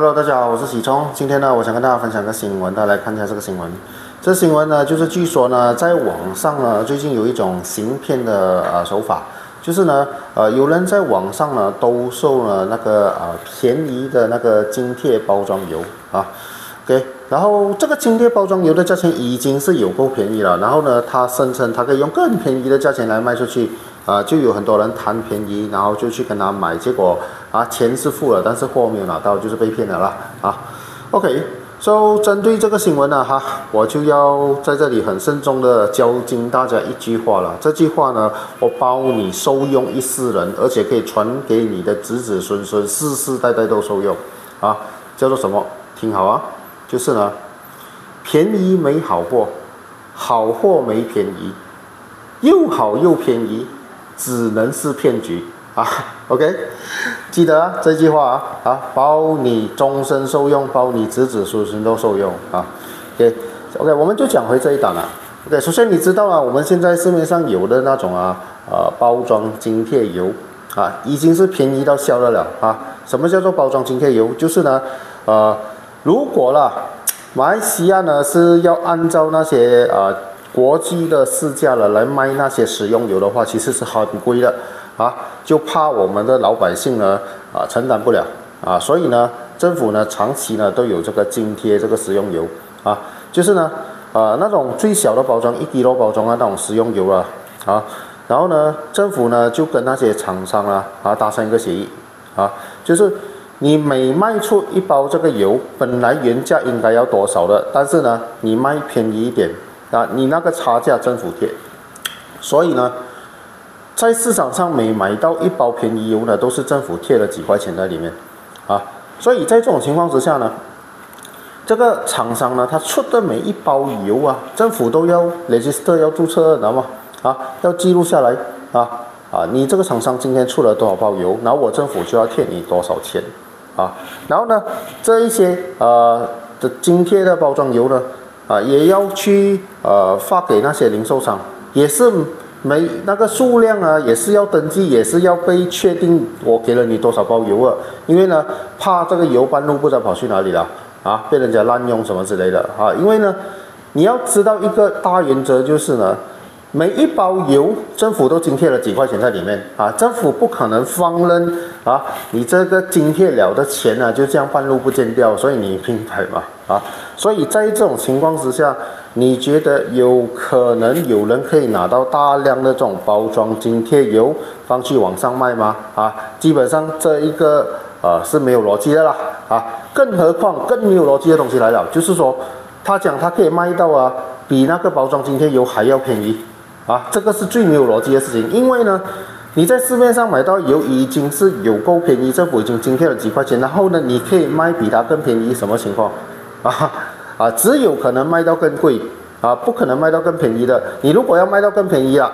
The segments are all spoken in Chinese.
Hello，大家好，我是喜聪。今天呢，我想跟大家分享个新闻，大家来看一下这个新闻。这新闻呢，就是据说呢，在网上呢，最近有一种行骗的呃手法，就是呢，呃，有人在网上呢兜售了那个呃便宜的那个精贴包装油啊，OK，然后这个精贴包装油的价钱已经是有够便宜了，然后呢，他声称他可以用更便宜的价钱来卖出去。啊，就有很多人贪便宜，然后就去跟他买，结果啊，钱是付了，但是货没有拿到，就是被骗了啦。啊，OK，so 针对这个新闻呢，哈，我就要在这里很慎重的教经大家一句话了。这句话呢，我包你受用一世人，而且可以传给你的子子孙孙，世世代代都受用。啊，叫做什么？听好啊，就是呢，便宜没好货，好货没便宜，又好又便宜。只能是骗局啊！OK，记得这句话啊啊，包你终身受用，包你子子孙孙都受用啊！OK，OK，我们就讲回这一档了。OK，首先你知道啊，我们现在市面上有的那种啊呃包装精贴油啊，已经是便宜到笑了了啊！什么叫做包装精贴油？就是呢呃，如果啦，马来西亚呢是要按照那些啊。国际的市价了来卖那些食用油的话，其实是很贵的啊，就怕我们的老百姓呢啊承担不了。啊，所以呢，政府呢长期呢都有这个津贴这个食用油。啊，就是呢啊那种最小的包装一滴落包装啊那种食用油啊。啊，然后呢政府呢就跟那些厂商啊啊达成一个协议。啊，就是你每卖出一包这个油，本来原价应该要多少的，但是呢你卖便宜一点。啊，你那个差价政府贴，所以呢，在市场上每买到一包便宜油呢，都是政府贴了几块钱在里面，啊，所以在这种情况之下呢，这个厂商呢，他出的每一包油啊，政府都要 register 要注册，知道吗？啊，要记录下来，啊啊，你这个厂商今天出了多少包油，然后我政府就要贴你多少钱，啊，然后呢，这一些呃的津贴的包装油呢。啊，也要去呃发给那些零售商，也是没那个数量啊，也是要登记，也是要被确定我给了你多少包油啊，因为呢，怕这个油半路不知道跑去哪里了啊，被人家滥用什么之类的啊，因为呢，你要知道一个大原则就是呢。每一包油，政府都津贴了几块钱在里面啊！政府不可能放任啊！你这个津贴了的钱呢，就这样半路不见掉，所以你明白吗？啊！所以在这种情况之下，你觉得有可能有人可以拿到大量的这种包装津贴油放去网上卖吗？啊！基本上这一个呃是没有逻辑的啦！啊！更何况更没有逻辑的东西来了，就是说他讲他可以卖到啊，比那个包装津贴油还要便宜。啊，这个是最没有逻辑的事情，因为呢，你在市面上买到油已经是有够便宜，政府已经津贴了几块钱，然后呢，你可以卖比它更便宜，什么情况？啊啊，只有可能卖到更贵，啊，不可能卖到更便宜的。你如果要卖到更便宜啊，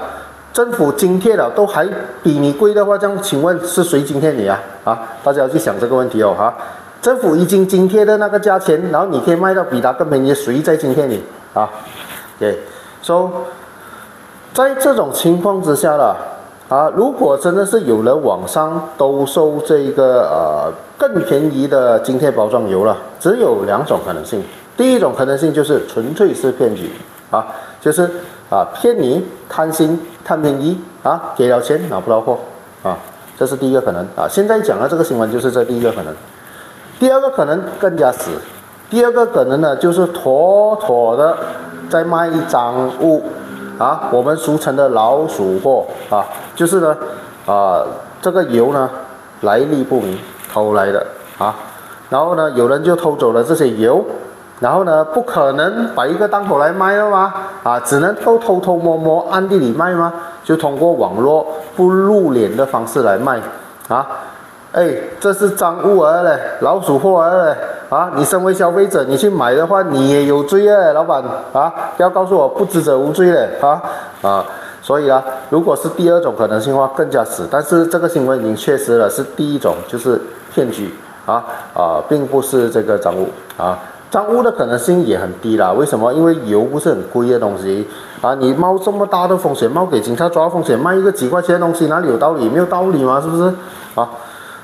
政府津贴了都还比你贵的话，这样请问是谁津贴你啊？啊，大家要去想这个问题哦，哈，政府已经津贴的那个价钱，然后你可以卖到比它更便宜，谁在津贴你啊？对，so。在这种情况之下了，啊，如果真的是有人网上兜售这个呃更便宜的津贴包装油了，只有两种可能性。第一种可能性就是纯粹是骗局，啊，就是啊骗你贪心贪便宜啊，给了钱拿不到货，啊，这是第一个可能啊。现在讲的这个新闻就是这第一个可能，第二个可能更加死，第二个可能呢就是妥妥的在卖赃物。啊，我们俗称的老鼠货啊，就是呢，啊，这个油呢来历不明，偷来的啊，然后呢，有人就偷走了这些油，然后呢，不可能把一个档口来卖了吗？啊，只能够偷偷摸摸暗地里卖吗？就通过网络不露脸的方式来卖啊。哎，这是赃物儿嘞，老鼠货儿嘞啊！你身为消费者，你去买的话，你也有罪啊，老板啊！不要告诉我不知者无罪嘞啊啊！所以啊，如果是第二种可能性的话，更加死。但是这个新闻已经确实了，是第一种，就是骗局啊啊，并不是这个赃物啊，赃物的可能性也很低啦。为什么？因为油不是很贵的东西啊，你冒这么大的风险，冒给警察抓风险，卖一个几块钱的东西，哪里有道理？没有道理吗？是不是啊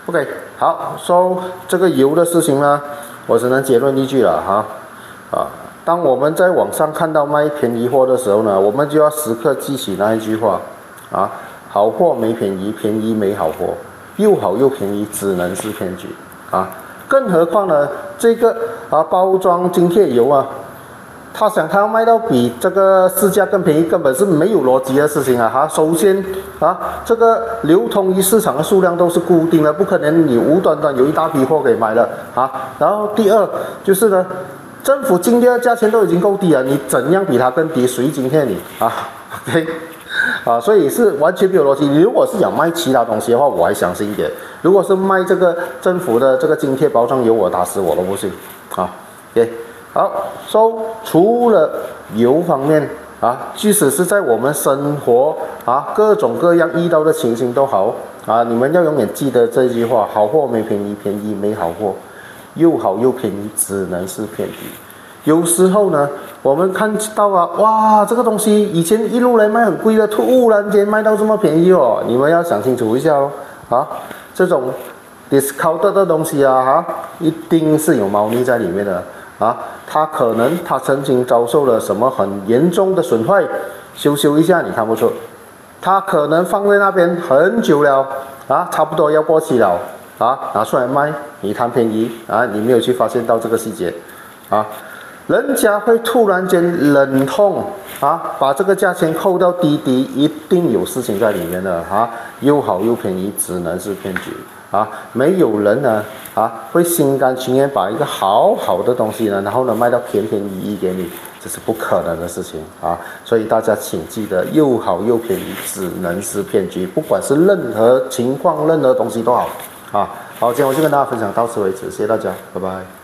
？OK，好，说这个油的事情呢，我只能结论一句了哈，啊，当我们在网上看到卖便宜货的时候呢，我们就要时刻记起那一句话，啊，好货没便宜，便宜没好货，又好又便宜只能是骗局，啊，更何况呢，这个啊包装精贴油啊。他想他要卖到比这个市价更便宜，根本是没有逻辑的事情啊！哈，首先啊，这个流通于市场的数量都是固定的，不可能你无端端有一大批货给买了啊。然后第二就是呢，政府津贴的价钱都已经够低了，你怎样比它更低？谁津贴你啊？OK，啊，所以是完全没有逻辑。你如果是想卖其他东西的话，我还相信一点；如果是卖这个政府的这个津贴包装油，我打死我都不信啊！OK。好，说除了油方面啊，即使是在我们生活啊各种各样遇到的情形都好啊，你们要永远记得这句话：好货没便宜，便宜没好货，又好又便宜只能是便宜。有时候呢，我们看到啊，哇，这个东西以前一路来卖很贵的，突然间卖到这么便宜哦，你们要想清楚一下哦。啊，这种 discount 的东西啊，哈，一定是有猫腻在里面的。啊，他可能他曾经遭受了什么很严重的损坏，修修一下你看不出，他可能放在那边很久了，啊，差不多要过期了，啊，拿出来卖，你贪便宜，啊，你没有去发现到这个细节，啊，人家会突然间冷痛，啊，把这个价钱扣到低低，一定有事情在里面的，啊，又好又便宜，只能是骗局。啊，没有人呢，啊，会心甘情愿把一个好好的东西呢，然后呢卖到便便宜宜给你，这是不可能的事情啊！所以大家请记得，又好又便宜，只能是骗局，不管是任何情况、任何东西都好啊。好，今天我就跟大家分享到此为止，谢谢大家，拜拜。